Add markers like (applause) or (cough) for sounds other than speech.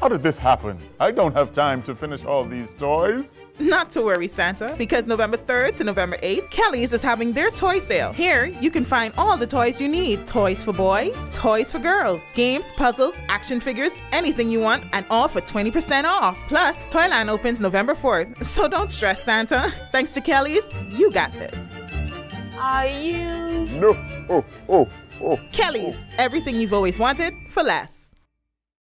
How did this happen? I don't have time to finish all these toys. Not to worry, Santa, because November 3rd to November 8th, Kelly's is having their toy sale. Here, you can find all the toys you need toys for boys, toys for girls, games, puzzles, action figures, anything you want, and all for 20% off. Plus, Toyland opens November 4th, (laughs) so don't stress, Santa. (laughs) Thanks to Kelly's, you got this. Are you? No. Oh, oh, oh, oh. Kelly's, everything you've always wanted for less.